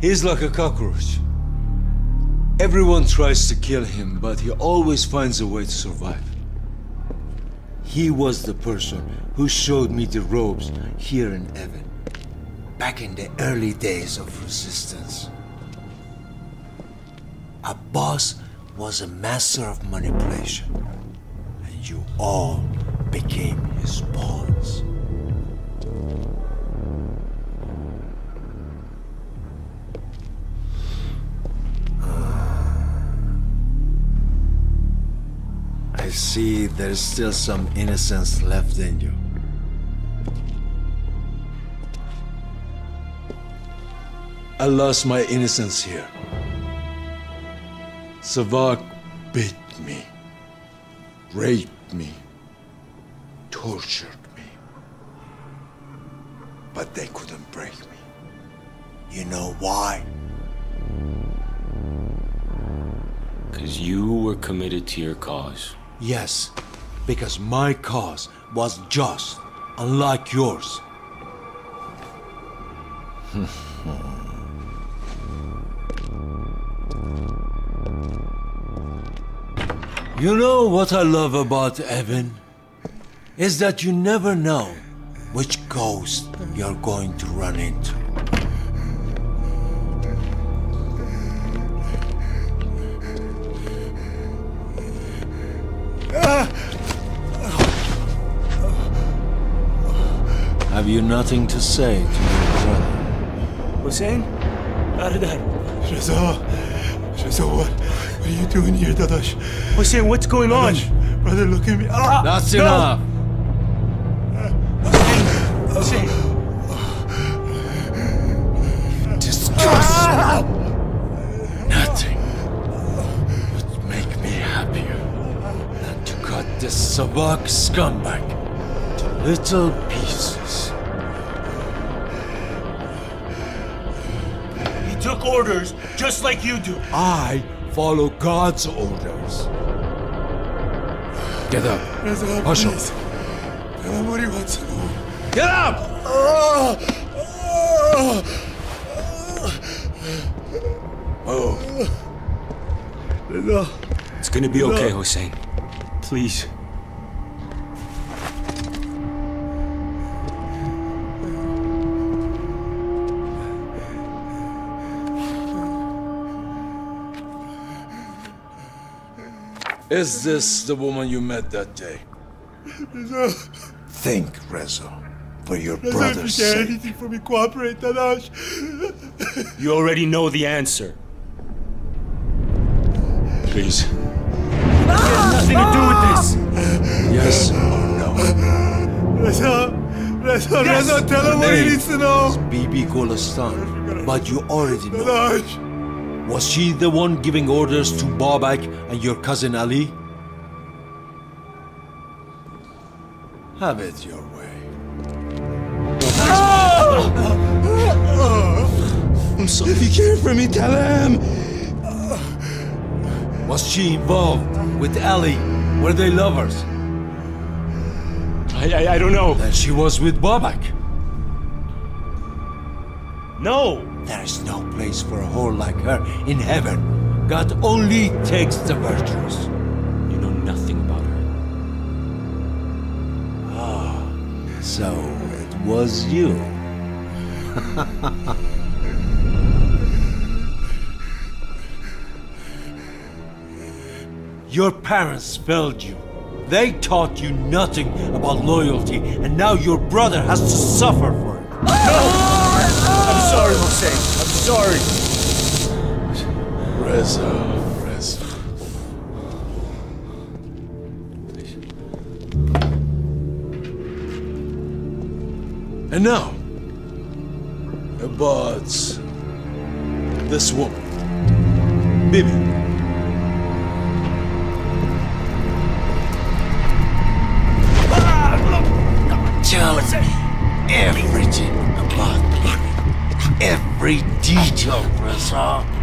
He's like a cockroach. Everyone tries to kill him, but he always finds a way to survive. He was the person who showed me the ropes here in Evin, back in the early days of resistance. A boss was a master of manipulation, and you all became his pawns. I see there's still some innocence left in you. I lost my innocence here. Savak beat me, raped me, tortured me. But they couldn't break me. You know why? Because you were committed to your cause. Yes, because my cause was just, unlike yours. you know what I love about Evin? Is that you never know which ghost you're going to run into. Have you nothing to say to your brother? Hussein? Ardar. Reza, Reza, what, what are you doing here, Dadash? Hussein, what's going on? Brother, look at me. Ah, That's no. enough. Hussein. Disgust. Nothing would make me happier than to cut this Savak scumbag to little pieces. He took orders just like you do. I follow God's orders. Get up. Reza, Hush up. please. Tell him what he wants to know. Get up! Ah. Oh, Reza, It's gonna be okay, Hussein. Please. Is this the woman you met that day? Reza, Think, Rezo, for your Reza, if brother's you care sake. anything for me, cooperate, Dadash. You already know the answer. Please. Nothing to do with this. Yes or no? Reza, Reza, Yes. Reza, tell him what he Name needs to know. is Bibi Golistan. But you already know. Dadash. Was she the one giving orders to Babak and your cousin Ali? Have it your way. I'm sorry. If you care for me, tell him. Was she involved with Ali? Were they lovers? I, I, I don't know. Then she was with Babak. No. There is no place for a whore like her in heaven. God only takes the virtuous. You know nothing about her. Ah, so it was you. Your parents failed you. They taught you nothing about loyalty, and now your brother has to suffer for it. I'm sorry, Hussein. I'm sorry. Reza, Reza. And now, about this woman, Bibi. Tell me everything about Bibi. Every detail, Reza.